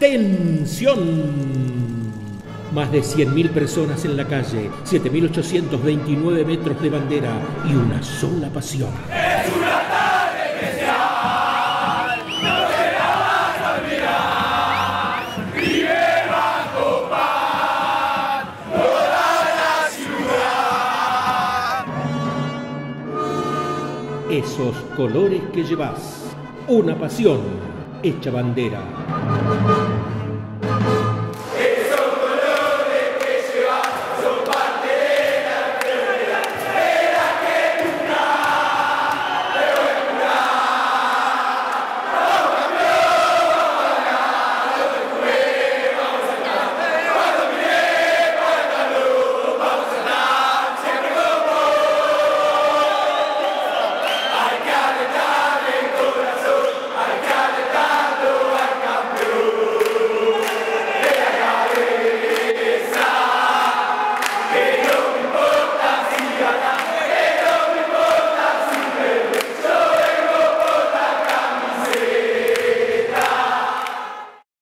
Atención. Más de 100.000 personas en la calle, 7.829 metros de bandera y una sola pasión. ¡Es una tarde especial! ¡No te la vas a olvidar! ¡Vive Banco Pan! ¡Toda la ciudad! Esos colores que llevas, una pasión hecha bandera.